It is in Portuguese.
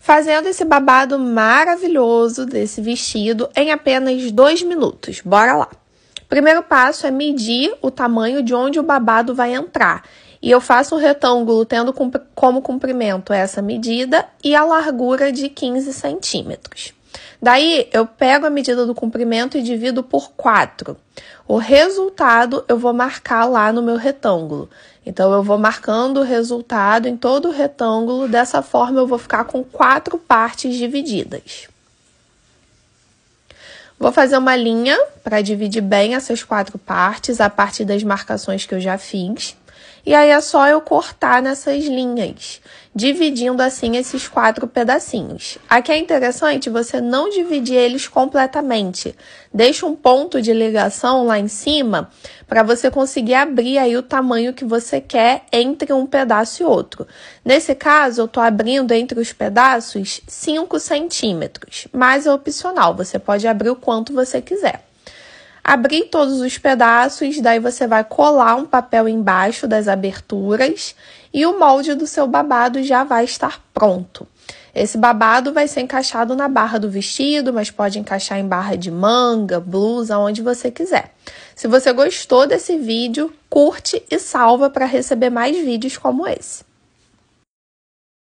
fazendo esse babado maravilhoso desse vestido em apenas dois minutos. Bora lá! Primeiro passo é medir o tamanho de onde o babado vai entrar. E eu faço um retângulo tendo como comprimento essa medida e a largura de 15 centímetros. Daí eu pego a medida do comprimento e divido por 4. O resultado eu vou marcar lá no meu retângulo. Então eu vou marcando o resultado em todo o retângulo, dessa forma eu vou ficar com quatro partes divididas. Vou fazer uma linha para dividir bem essas quatro partes a partir das marcações que eu já fiz. E aí é só eu cortar nessas linhas, dividindo assim esses quatro pedacinhos. Aqui é interessante você não dividir eles completamente. Deixa um ponto de ligação lá em cima para você conseguir abrir aí o tamanho que você quer entre um pedaço e outro. Nesse caso, eu estou abrindo entre os pedaços 5 centímetros, mas é opcional, você pode abrir o quanto você quiser. Abrir todos os pedaços, daí você vai colar um papel embaixo das aberturas e o molde do seu babado já vai estar pronto. Esse babado vai ser encaixado na barra do vestido, mas pode encaixar em barra de manga, blusa, onde você quiser. Se você gostou desse vídeo, curte e salva para receber mais vídeos como esse.